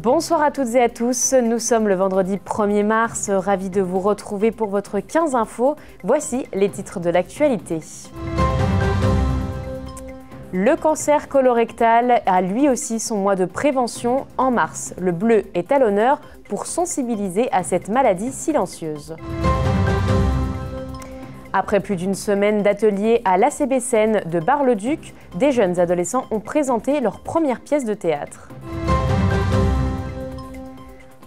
Bonsoir à toutes et à tous, nous sommes le vendredi 1er mars, ravis de vous retrouver pour votre 15 infos. Voici les titres de l'actualité. Le cancer colorectal a lui aussi son mois de prévention en mars. Le bleu est à l'honneur pour sensibiliser à cette maladie silencieuse. Après plus d'une semaine d'atelier à l'ACBCN de Bar-le-Duc, des jeunes adolescents ont présenté leur première pièce de théâtre.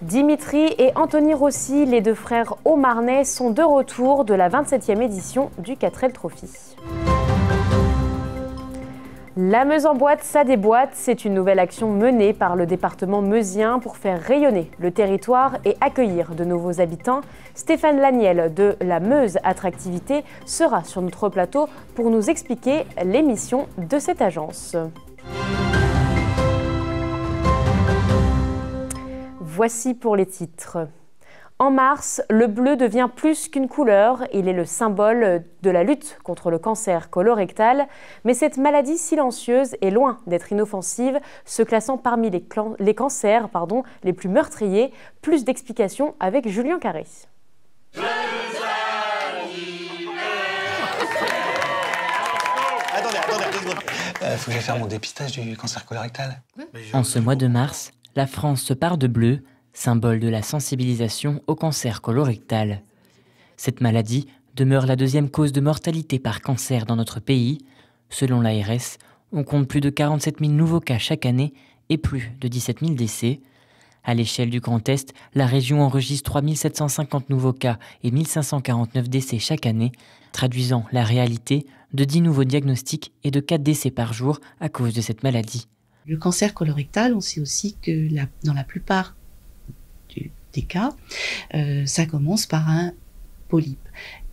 Dimitri et Anthony Rossi, les deux frères Marnais, sont de retour de la 27e édition du 4L Trophy. La Meuse en boîte, ça déboîte. C'est une nouvelle action menée par le département meusien pour faire rayonner le territoire et accueillir de nouveaux habitants. Stéphane Laniel de la Meuse Attractivité sera sur notre plateau pour nous expliquer les missions de cette agence. Voici pour les titres. En mars, le bleu devient plus qu'une couleur, il est le symbole de la lutte contre le cancer colorectal, mais cette maladie silencieuse est loin d'être inoffensive, se classant parmi les, cancers pardon, les plus meurtriers. Plus d'explications avec Julien Carré. Attendez, attendez, euh, faut que j'aille faire mon dépistage du cancer colorectal. En ce mois de mars, la France se part de bleu symbole de la sensibilisation au cancer colorectal. Cette maladie demeure la deuxième cause de mortalité par cancer dans notre pays. Selon l'ARS, on compte plus de 47 000 nouveaux cas chaque année et plus de 17 000 décès. À l'échelle du Grand Est, la région enregistre 3 750 nouveaux cas et 1549 décès chaque année, traduisant la réalité de 10 nouveaux diagnostics et de 4 décès par jour à cause de cette maladie. Le cancer colorectal, on sait aussi que dans la plupart des cas, euh, ça commence par un polype.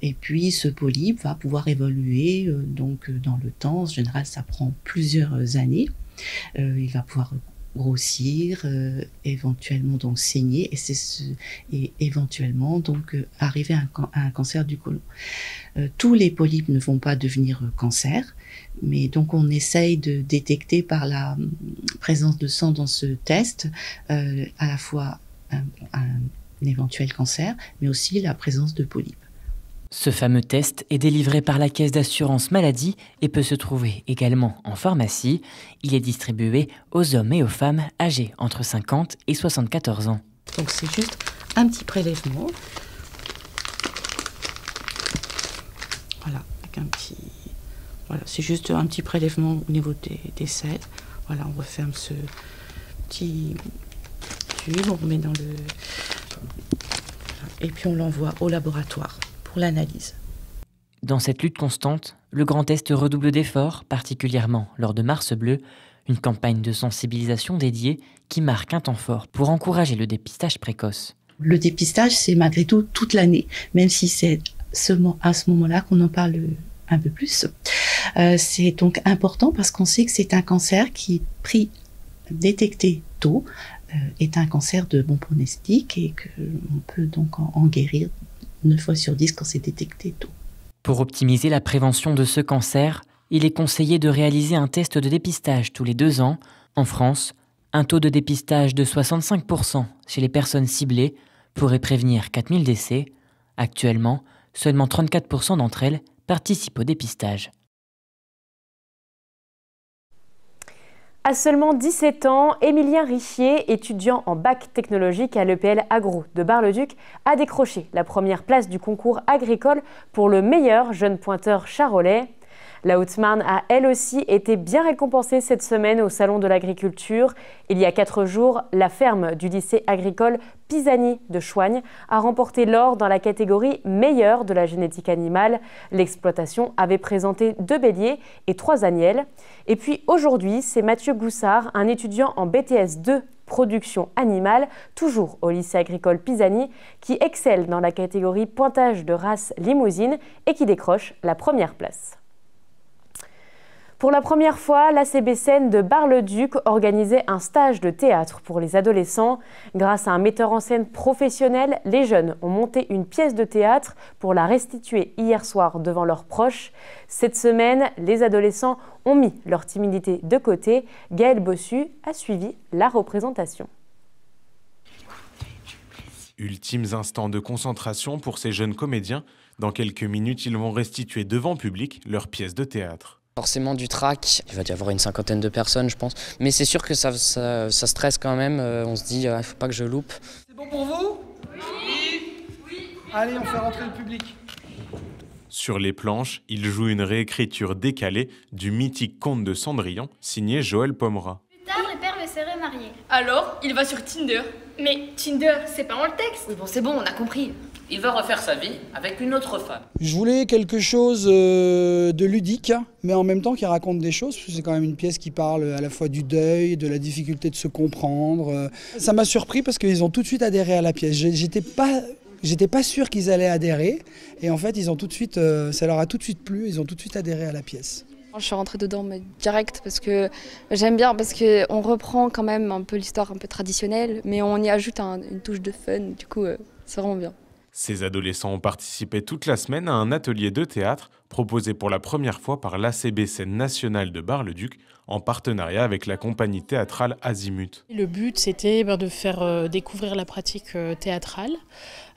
Et puis ce polype va pouvoir évoluer euh, donc euh, dans le temps. En général, ça prend plusieurs années. il va pouvoir grossir, éventuellement donc saigner et c'est ce, et éventuellement donc arriver à un, cancer du côlon. tous les polypes ne vont pas devenir cancer, mais donc on essaye de détecter par la présence de sang dans ce test à la fois un, éventuel cancer, mais aussi la présence de polypes. Ce fameux test est délivré par la caisse d'assurance maladie et peut se trouver également en pharmacie. Il est distribué aux hommes et aux femmes âgés entre 50 et 74 ans. Donc c'est juste un petit prélèvement. Voilà, avec un petit. Voilà, c'est juste un petit prélèvement au niveau des, des selles. Voilà, on referme ce petit on remet dans le. Et puis on l'envoie au laboratoire pour l'analyse. Dans cette lutte constante, le Grand Est redouble d'efforts, particulièrement lors de Mars Bleu, une campagne de sensibilisation dédiée qui marque un temps fort pour encourager le dépistage précoce. Le dépistage, c'est malgré tout toute l'année, même si c'est à ce moment-là qu'on en parle un peu plus. Euh, c'est donc important parce qu'on sait que c'est un cancer qui est pris, détecté tôt, est un cancer de bon pronostic et qu'on peut donc en, guérir 9 fois sur 10 quand c'est détecté tôt. Pour optimiser la prévention de ce cancer, il est conseillé de réaliser un test de dépistage tous les deux ans. En France, un taux de dépistage de 65% chez les personnes ciblées pourrait prévenir 4000 décès. Actuellement, seulement 34% d'entre elles participent au dépistage. À seulement 17 ans, Émilien Richier, étudiant en bac technologique à l'EPL Agro de Bar-le-Duc, a décroché la première place du concours agricole pour le meilleur jeune pointeur charolais. La Haute-Marne a elle aussi été bien récompensée cette semaine au Salon de l'Agriculture. Il y a quatre jours, la ferme du lycée agricole Pisani de Choigne a remporté l'or dans la catégorie meilleure de la génétique animale. L'exploitation avait présenté deux béliers et trois agnelles. Et puis aujourd'hui, c'est Mathieu Goussard, un étudiant en BTS 2 production animale, toujours au lycée agricole Pisani, qui excelle dans la catégorie pointage de race limousine et qui décroche la première place. Pour la première fois, la CBCN de Bar-le-Duc organisait un stage de théâtre pour les adolescents. Grâce à un metteur en scène professionnel, les jeunes ont monté une pièce de théâtre pour la restituer hier soir devant leurs proches. Cette semaine, les adolescents ont mis leur timidité de côté. Gaël Bossu a suivi la représentation. Ultimes instants de concentration pour ces jeunes comédiens. Dans quelques minutes, ils vont restituer devant public leur pièce de théâtre. Forcément du trac, il va y avoir une cinquantaine de personnes je pense, mais c'est sûr que ça, ça, stresse quand même, euh, on se dit il ne faut pas que je loupe. C'est bon pour vous? Oui Oui Allez, on fait rentrer le public. Sur les planches, il joue une réécriture décalée du mythique conte de Cendrillon, signé Joël Pomera. Plus tard, le père veut se remarier. Alors, il va sur Tinder. Mais Tinder, c'est pas dans le texte. Oui, bon, c'est bon, on a compris. Il va refaire sa vie avec une autre femme. Je voulais quelque chose euh, de ludique, mais en même temps qui raconte des choses, parce que c'est quand même une pièce qui parle à la fois du deuil, de la difficulté de se comprendre. Euh. Ça m'a surpris parce qu'ils ont tout de suite adhéré à la pièce. J'étais pas J'étais pas sûr qu'ils allaient adhérer et en fait ils ont tout de suite, euh, ça leur a tout de suite plu, ils ont tout de suite adhéré à la pièce. Je suis rentrée dedans mais direct parce que j'aime bien parce qu'on reprend quand même un peu l'histoire un peu traditionnelle mais on y ajoute une touche de fun, du coup euh, c'est vraiment bien. Ces adolescents ont participé toute la semaine à un atelier de théâtre proposé pour la première fois par l'ACB Scène nationale de Bar-le-Duc en partenariat avec la compagnie théâtrale Azimut. Le but, c'était ben, de faire euh, découvrir la pratique euh, théâtrale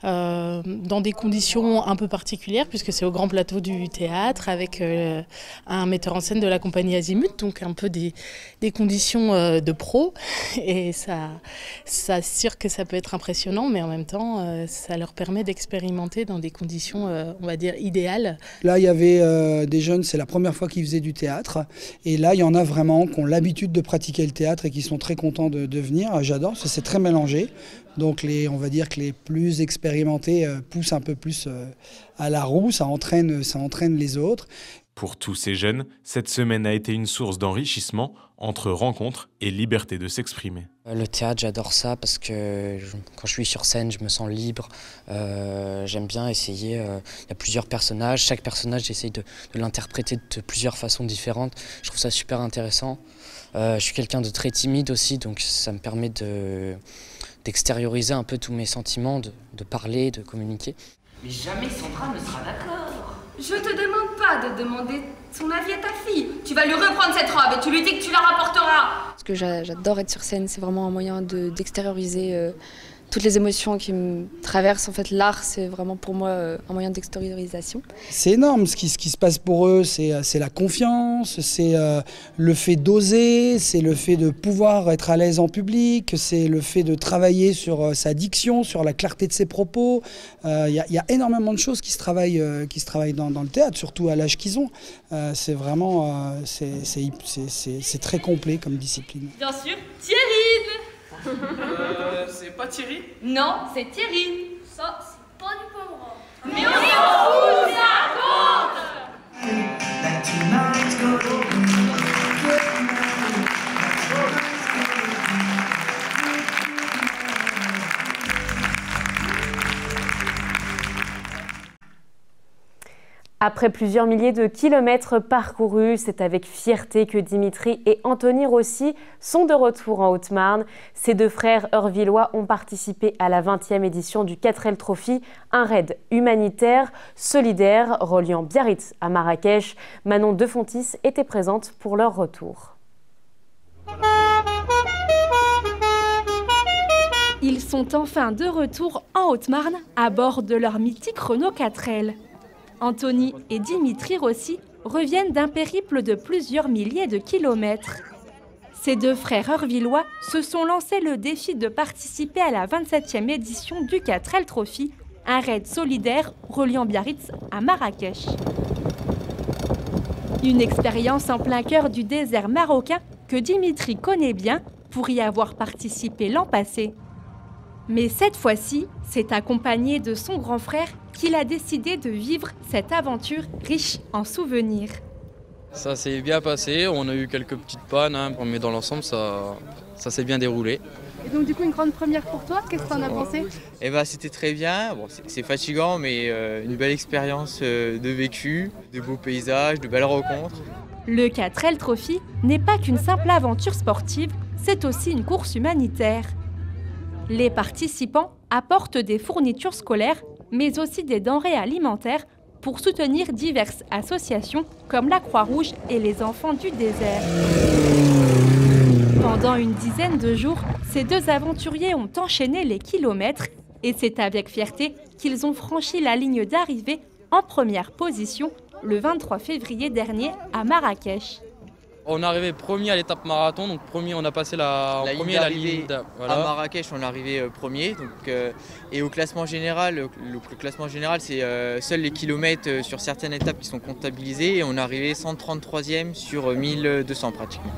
euh, dans des conditions un peu particulières, puisque c'est au grand plateau du théâtre avec un metteur en scène de la compagnie Azimut, donc un peu des, conditions de pro. Et ça, ça sûr que ça peut être impressionnant, mais en même temps, ça leur permet d'expérimenter dans des conditions, on va dire, idéales. Là, il y avait des jeunes, c'est la première fois qu'ils faisaient du théâtre. Et là, il y en a vraiment qui ont l'habitude de pratiquer le théâtre et qui sont très contents de, venir. J'adore, c'est très mélangé. Donc les, on va dire que les plus expérimentés euh, poussent un peu plus euh, à la roue, ça entraîne, ça entraîne les autres. Pour tous ces jeunes, cette semaine a été une source d'enrichissement entre rencontres et liberté de s'exprimer. Euh, le théâtre, j'adore ça parce que quand je suis sur scène, je me sens libre. J'aime bien essayer. Il y a plusieurs personnages. Chaque personnage, j'essaye de, de l'interpréter de plusieurs façons différentes. Je trouve ça super intéressant. je suis quelqu'un de très timide aussi, donc ça me permet de d'extérioriser un peu tous mes sentiments, de, de parler, de communiquer. Mais jamais Sandra ne sera d'accord. Je te demande pas de demander son avis à ta fille. Tu vas lui reprendre cette robe et tu lui dis que tu la rapporteras. Ce que j'adore être sur scène, c'est vraiment un moyen d'extérioriser euh, toutes les émotions qui me traversent. En fait, l'art, c'est vraiment pour moi euh, un moyen d'extériorisation. C'est énorme. Ce qui, ce qui se passe pour eux, c'est euh, la confiance, c'est euh, le fait d'oser, c'est le fait de pouvoir être à l'aise en public, c'est le fait de travailler sur sa diction, sur la clarté de ses propos. Il y, y, a énormément de choses qui se travaillent, qui se travaillent dans, dans le théâtre, surtout à l'âge qu'ils ont. c'est vraiment c'est très complet comme discipline. Bien sûr, Thierry euh, c'est pas Thierry? Non, c'est Thierry. Ça, c'est pas du pauvre. Mais on s'en fout, ça compte Après plusieurs milliers de kilomètres parcourus, c'est avec fierté que Dimitri et Anthony Rossi sont de retour en Haute-Marne. Ces deux frères heurvillois ont participé à la 20e édition du 4L Trophy, un raid humanitaire, solidaire, reliant Biarritz à Marrakech. Manon Defontis était présente pour leur retour. Ils sont enfin de retour en Haute-Marne à bord de leur mythique Renault 4L. Anthony et Dimitri Rossi reviennent d'un périple de plusieurs milliers de kilomètres. Ces deux frères heurvillois se sont lancés le défi de participer à la 27e édition du 4L Trophy, un raid solidaire reliant Biarritz à Marrakech. Une expérience en plein cœur du désert marocain que Dimitri connaît bien pour y avoir participé l'an passé. Mais cette fois-ci, c'est accompagné de son grand frère qu'il a décidé de vivre cette aventure riche en souvenirs. Ça s'est bien passé, on a eu quelques petites pannes, hein, mais dans l'ensemble, ça, ça s'est bien déroulé. Et donc du coup, une grande première pour toi, qu'est-ce que tu en as pensé? Eh ben, C'était très bien, bon, c'est fatigant, mais euh, une belle expérience euh, de vécu, de beaux paysages, de belles rencontres. Le 4L Trophy n'est pas qu'une simple aventure sportive, c'est aussi une course humanitaire. Les participants apportent des fournitures scolaires, mais aussi des denrées alimentaires pour soutenir diverses associations comme la Croix-Rouge et les Enfants du désert. Pendant une dizaine de jours, ces deux aventuriers ont enchaîné les kilomètres et c'est avec fierté qu'ils ont franchi la ligne d'arrivée en première position le 23 février dernier à Marrakech. On est arrivé premier à l'étape marathon, donc premier on a passé la, la premier ligne la ligne à Marrakech, on est arrivé euh, premier. Donc, euh, et au classement général, le, le classement général, c'est euh, seuls les kilomètres euh, sur certaines étapes qui sont comptabilisés. Et on est arrivé 133e sur euh, 1200 pratiquement.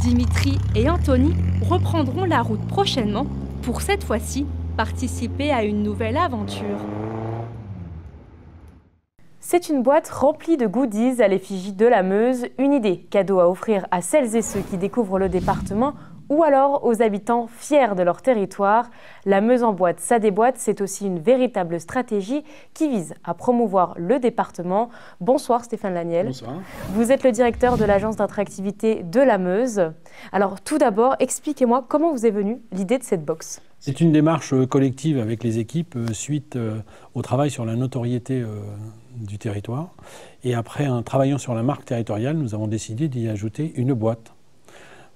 Dimitri et Anthony reprendront la route prochainement pour cette fois-ci participer à une nouvelle aventure. C'est une boîte remplie de goodies à l'effigie de la Meuse, une idée cadeau à offrir à celles et ceux qui découvrent le département ou alors aux habitants fiers de leur territoire. La Meuse en boîte, ça déboîte, c'est aussi une véritable stratégie qui vise à promouvoir le département. Bonsoir Stéphane Laniel. Bonsoir. Vous êtes le directeur de l'agence d'attractivité de la Meuse. Alors tout d'abord, expliquez-moi comment vous est venue l'idée de cette box. C'est une démarche euh, collective avec les équipes euh, suite euh, au travail sur la notoriété du territoire. Et après, en travaillant sur la marque territoriale, nous avons décidé d'y ajouter une boîte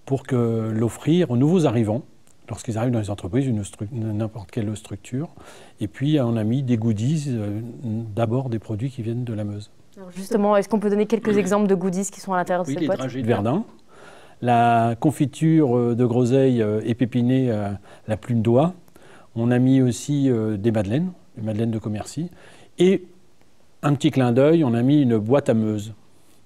pour que l'offrir aux nouveaux arrivants, lorsqu'ils arrivent dans les entreprises, n'importe quelle structure. Et puis, on a mis des goodies, euh, d'abord des produits qui viennent de la Meuse. Alors justement, est-ce qu'on peut donner quelques exemples de goodies qui sont à l'intérieur de Oui, cette les boîte? dragées de Verdun, la confiture euh, de groseille euh, épépinée à la plume d'oie. On a mis aussi euh, des madeleines, des madeleines de Commercy. Et un petit clin d'œil, on a mis une boîte à meuse.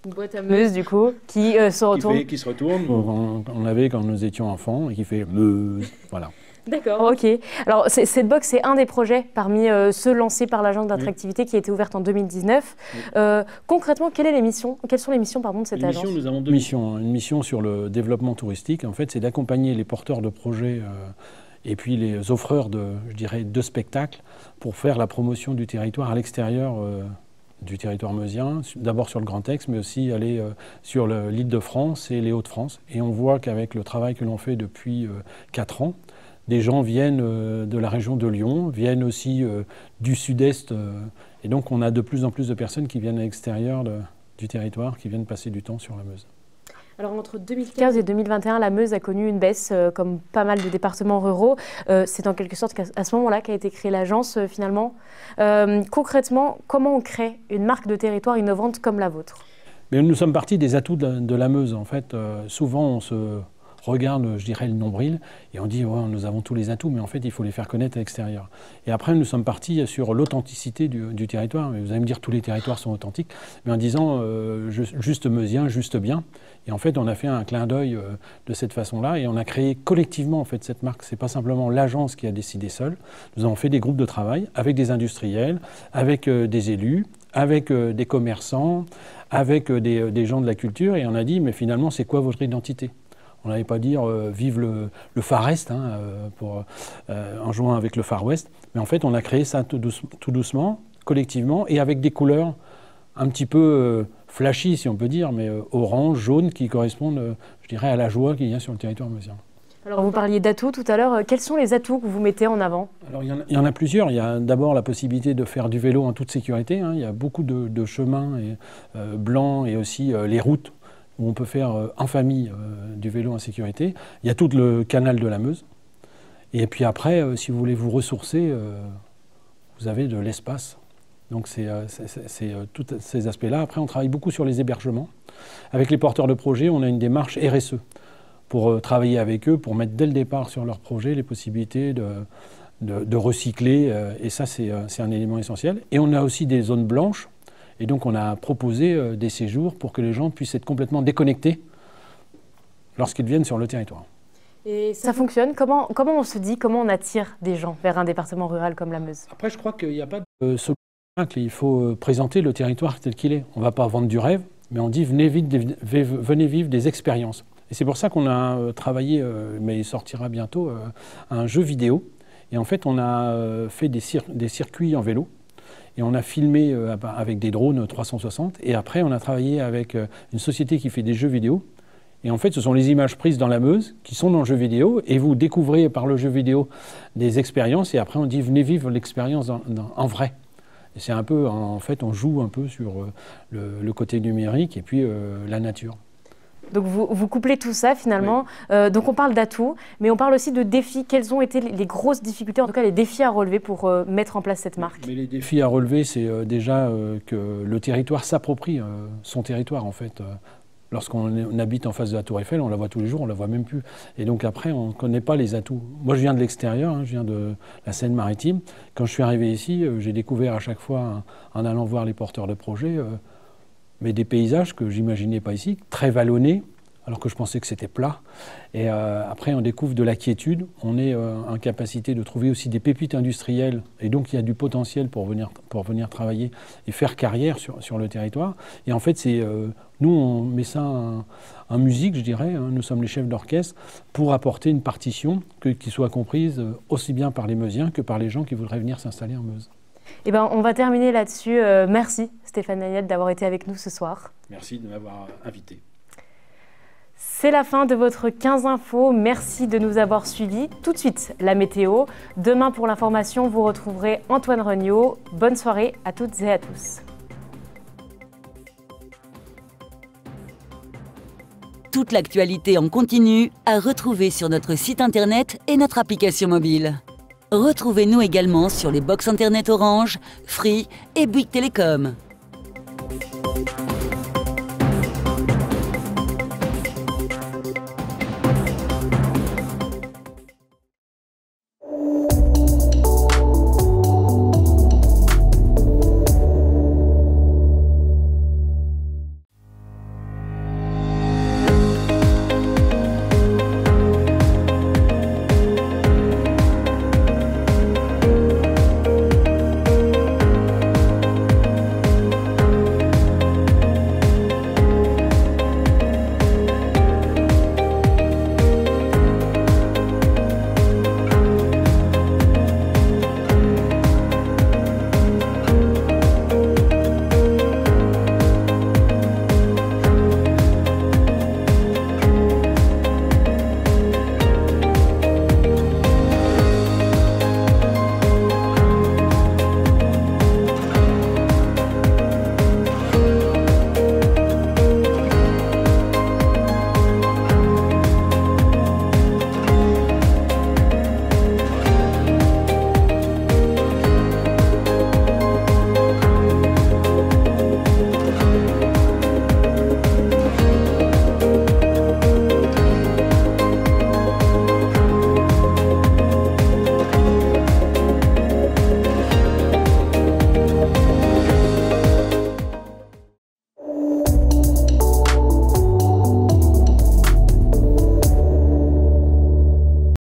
Une boîte à Meuse, du coup, qui euh, se Qui, retourne. fait- qui se retourne, on, on avait quand nous étions enfants, et qui fait meuse. Voilà. D'accord, ok. Alors, cette box, c'est un des projets parmi euh, ceux lancés par l'agence d'attractivité qui a été ouverte en 2019. Euh, concrètement, quelle est les missions, quelles sont les missions pardon, de cette Les agence missions, nous avons deux missions. Une mission sur le développement touristique, en fait, c'est d'accompagner les porteurs de projets euh, et puis les offreurs de, je dirais, de spectacles pour faire la promotion du territoire à l'extérieur euh, du territoire meusien, d'abord sur le Grand Est, mais aussi aller euh, sur le- l'île de France et les Hauts-de-France. Et on voit qu'avec le travail que l'on fait depuis euh, quatre ans, des gens viennent euh, de la région de Lyon, viennent aussi euh, du sud-est, et donc on a de plus en plus de personnes qui viennent à l'extérieur du territoire, qui viennent passer du temps sur la Meuse. Alors, entre 2015 et 2021, la Meuse a connu une baisse, euh, comme pas mal de départements ruraux. Euh, c'est en quelque sorte qu'à à ce moment-là qu'a été créée l'agence, euh, finalement. Euh, concrètement, comment on crée une marque de territoire innovante comme la vôtre? Mais nous sommes partis des atouts de la, de la Meuse. En fait, euh, souvent on se regarde, je dirais, le nombril et on dit nous avons tous les atouts, mais en fait il faut les faire connaître à l'extérieur. Et après nous sommes partis sur l'authenticité du, territoire. Vous allez me dire tous les territoires sont authentiques, mais en disant euh, ju- juste meusien, juste bien. Et en fait on a fait un clin d'œil euh, de cette façon-là et on a créé collectivement en fait cette marque. C'est pas simplement l'agence qui a décidé seule. Nous avons fait des groupes de travail avec des industriels, avec euh, des élus, avec des commerçants, avec des gens de la culture, et on a dit, mais finalement, c'est quoi votre identité? On n'allait pas dire euh, vive le, le Far Est, hein, euh, pour, euh, en jouant avec le Far West, mais en fait, on a créé ça tout, douce- tout doucement, collectivement, et avec des couleurs un petit peu flashy, si on peut dire, mais orange, jaune, qui correspondent, je dirais, à la joie qu'il y a sur le territoire meusien. Alors, vous parliez d'atouts tout à l'heure. Quels sont les atouts que vous mettez en avant? Alors, il y, en a, il y en a plusieurs. Il y a d'abord la possibilité de faire du vélo en toute sécurité. hein. Il y a beaucoup de, de chemins et, euh, blancs et aussi euh, les routes où on peut faire euh, en famille euh, du vélo en sécurité. Il y a tout le canal de la Meuse. Et puis après, euh, si vous voulez vous ressourcer, euh, vous avez de l'espace. Donc c'est euh, euh, tous ces aspects-là. Après, on travaille beaucoup sur les hébergements. Avec les porteurs de projets, on a une démarche RSE pour euh, travailler avec eux, pour mettre dès le départ sur leur projet les possibilités de, recycler. euh, et ça, euh, c'est un élément essentiel. Et on a aussi des zones blanches. Et donc, on a proposé euh, des séjours pour que les gens puissent être complètement déconnectés lorsqu'ils viennent sur le territoire. Et ça fonctionne? Comment, comment on se dit, comment on attire des gens vers un département rural comme la Meuse? Après, je crois qu'il n'y a pas de euh, solution. Il faut euh, présenter le territoire tel qu'il est. On ne va pas vendre du rêve, mais on dit venez, vite, vivre des expériences. Et c'est pour ça qu'on a travaillé, mais il sortira bientôt, un jeu vidéo. Et en fait, on a fait des, cir- des circuits en vélo. Et on a filmé euh, avec des drones 360. Et après, on a travaillé avec euh, une société qui fait des jeux vidéo. Et en fait, ce sont les images prises dans la Meuse qui sont dans le jeu vidéo. Et vous découvrez par le jeu vidéo des expériences. Et après, on dit venez vivre l'expérience en vrai. Et c'est un peu, en fait, on joue un peu sur le, côté numérique et puis la nature. Donc vous, vous, couplez tout ça finalement. Euh, donc on parle d'atouts, mais on parle aussi de défis. Quelles ont été les grosses difficultés, en tout cas les défis à relever pour euh, mettre en place cette marque? Mais les défis à relever, c'est euh, déjà que le territoire s'approprie son territoire en fait. Lorsqu'on habite en face de la Tour Eiffel, on la voit tous les jours, on la voit même plus. Et donc après, on ne connaît pas les atouts. Moi, je viens de l'extérieur, hein, je viens de la Seine-Maritime. Quand je suis arrivé ici, j'ai découvert à chaque fois, en allant voir les porteurs de projets, mais des paysages que j'imaginais pas ici, très vallonnés, alors que je pensais que c'était plat. Et euh, après, on découvre de la quiétude. On est euh, en capacité de trouver aussi des pépites industrielles. Et donc, il y a du potentiel pour venir, travailler et faire carrière sur, sur le territoire. Et en fait, c'est euh, nous, on met ça en, musique, je dirais. Hein. nous sommes les chefs d'orchestre pour apporter une partition qui soit comprise aussi bien par les Meusiens que par les gens qui voudraient venir s'installer en Meuse. Eh ben, on va terminer là-dessus. Euh, merci Stéphane Nagnette d'avoir été avec nous ce soir. Merci de m'avoir invité. C'est la fin de votre 15 infos. Merci de nous avoir suivis. Tout de suite, la météo. Demain, pour l'information, vous retrouverez Antoine Regnault. Bonne soirée à toutes et à tous. Toute l'actualité en continu à retrouver sur notre site internet et notre application mobile. Retrouvez-nous également sur les box internet Orange, Free et Bouygues Télécom.